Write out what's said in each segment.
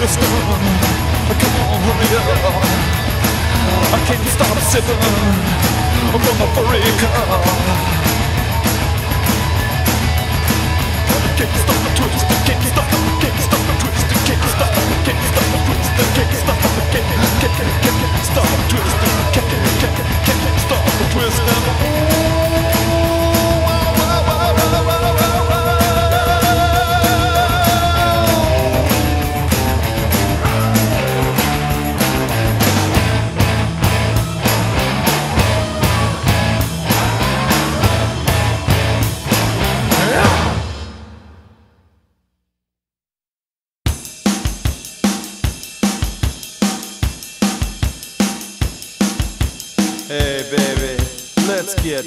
the storm. Come on, hurry up. I can't stop sipping. I'm gonna break up. Can't stop the twist. Can't stop. Can't stop the twist. Can't stop. Can't stop the twist. Can't stop. Can't can't can't stop the twist. Can't can't can't stop the twist. Yeah.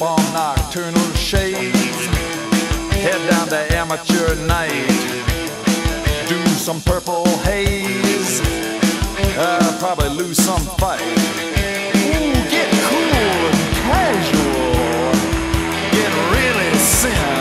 on nocturnal shades, head down to amateur night, do some purple haze, uh, probably lose some fight. Ooh, get cool and casual, get really sin.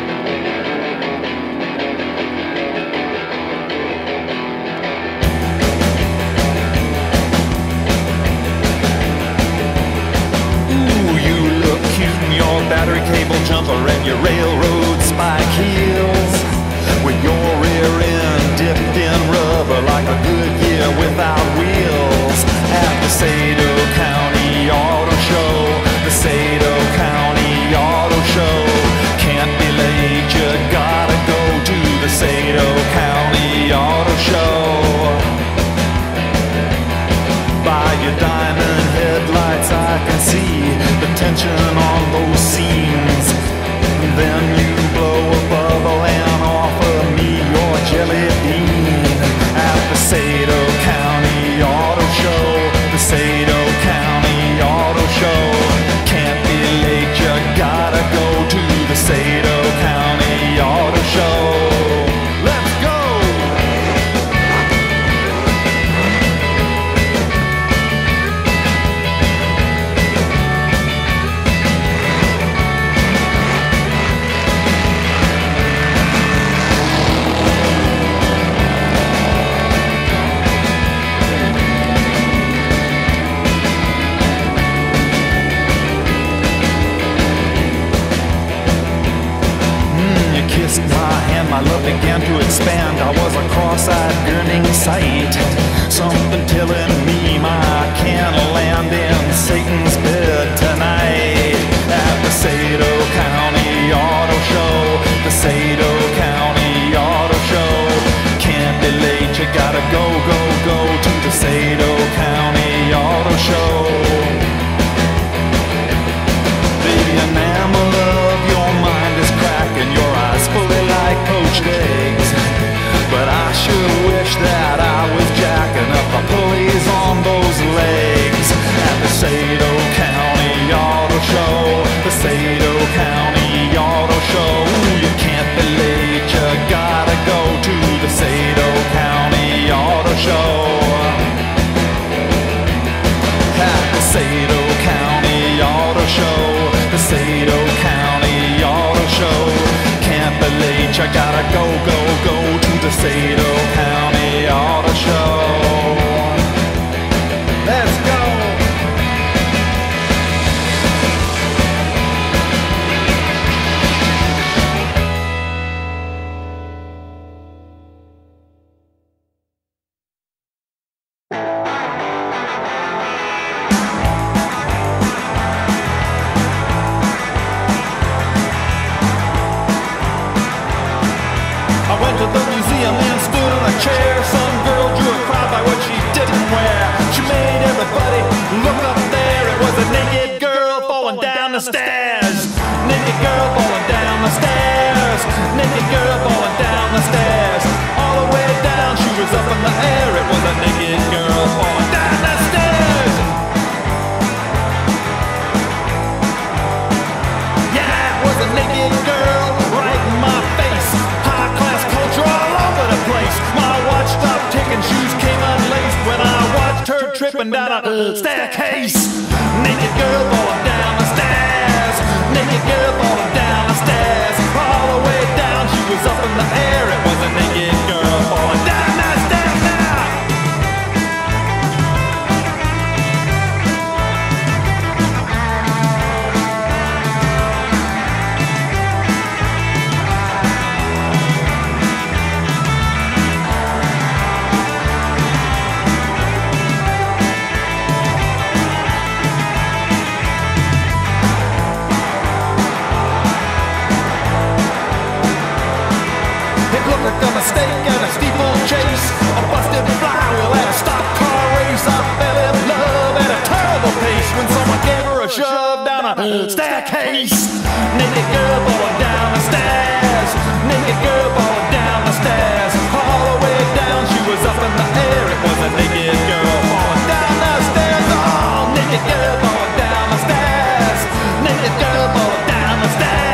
Ooh, I go, go, go to the sailor. were shoved down a staircase. Naked girl boy down the stairs. Naked girl boy down the stairs. All the way down, she was up in the air. It was a naked girl boy down the stairs. Oh, naked girl boy down the stairs. Naked girl boy down the stairs.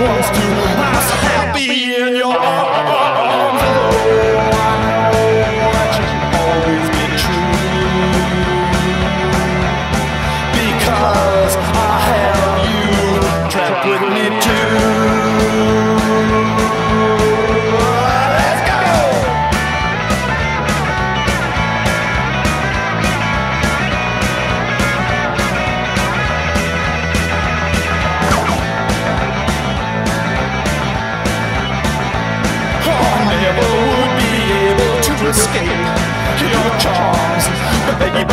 wants to. Life's happy in your arms.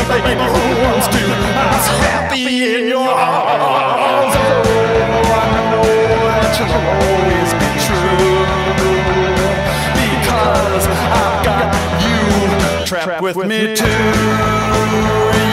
baby rules to us happy in your arms. Oh, I know that you'll always be true because I've got you trapped with me too.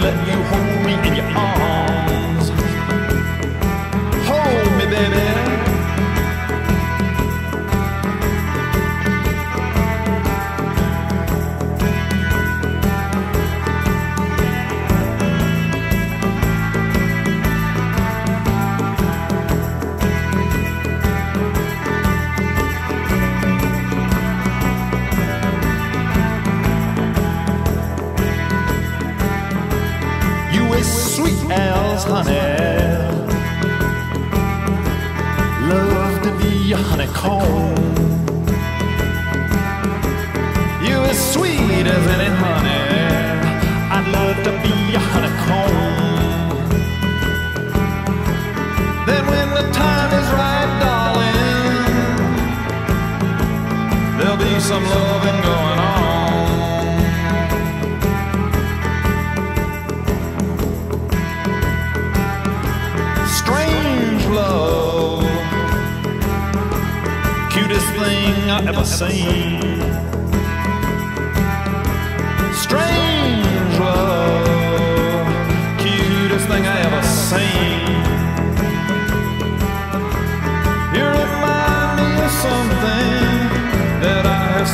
let you hold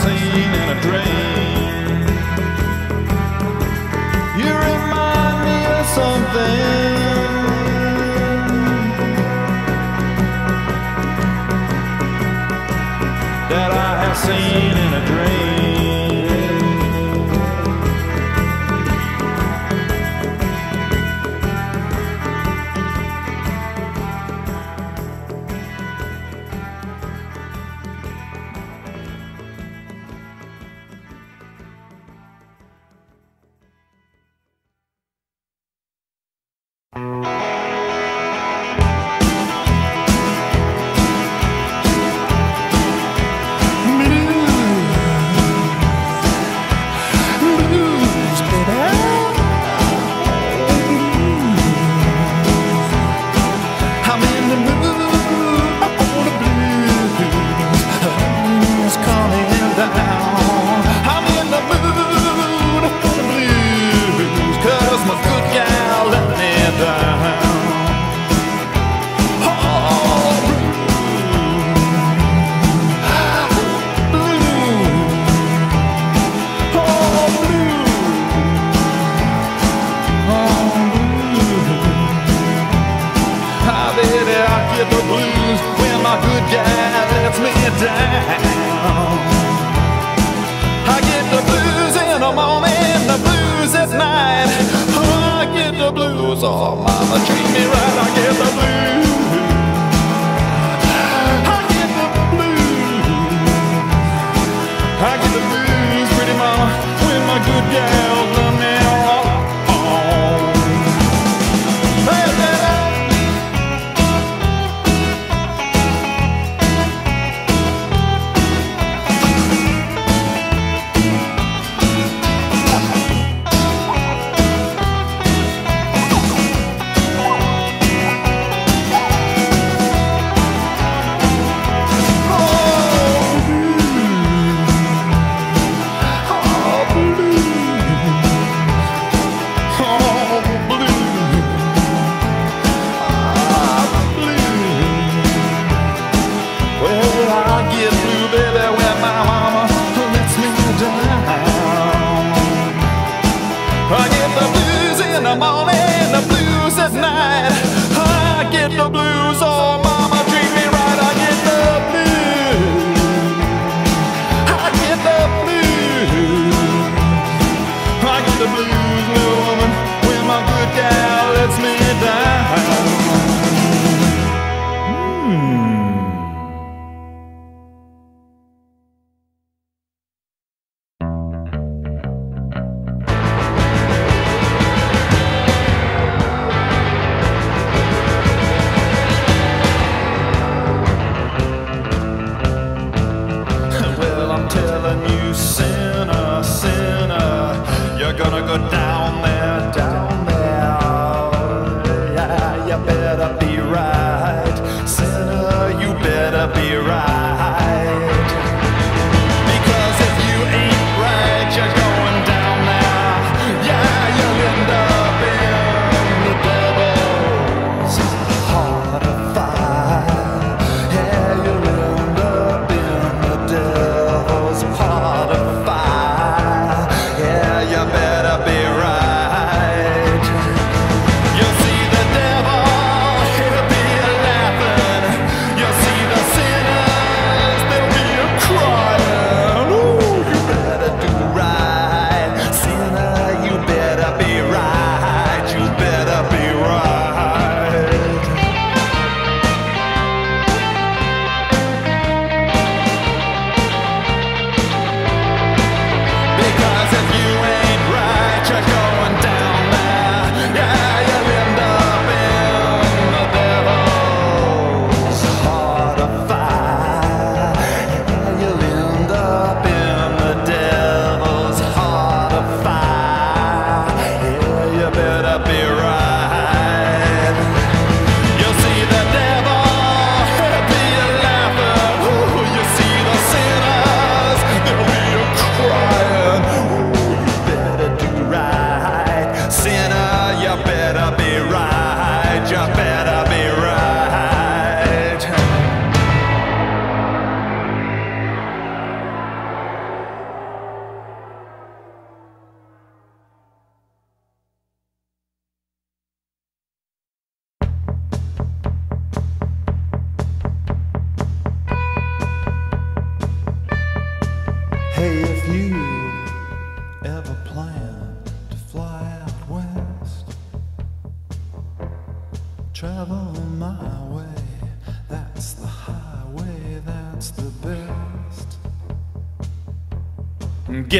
seen in a dream. You remind me of something. That I have seen in a dream. get the blues when my good guy lets me down. I get the blues in the morning, the blues at night. Oh, I get the blues, oh mama, treat me right. I get the blues. I get the blues, I get the blues pretty mama, when my good guy.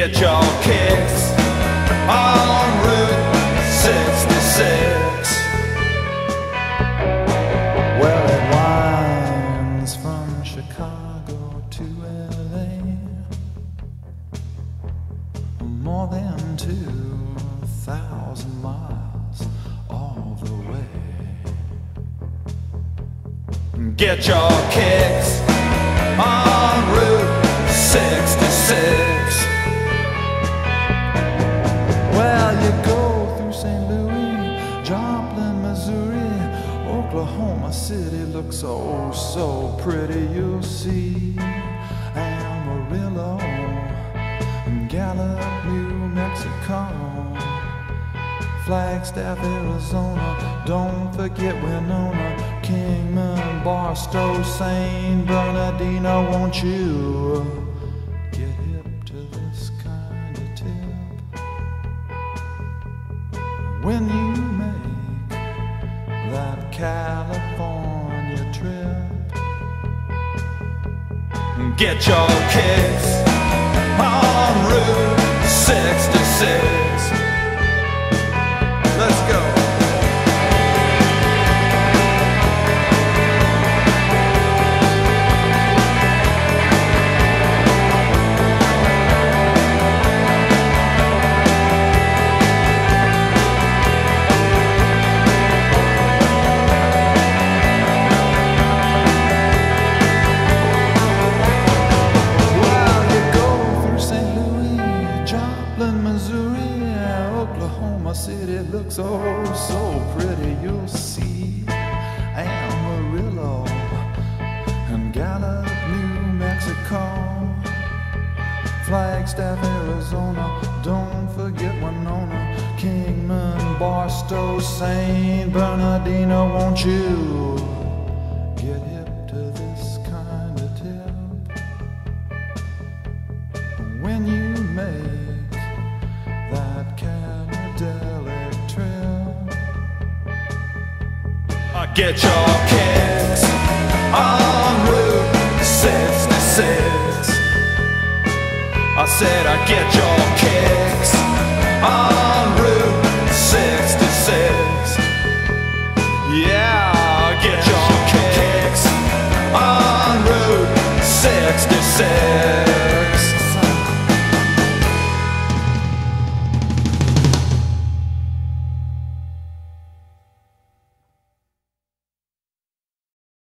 get your kicks on Route 66. Well, it winds from Chicago to LA, more than 2,000 miles all the way. Get your forget Winona, Kingman, Barstow, San Bernardino, won't you?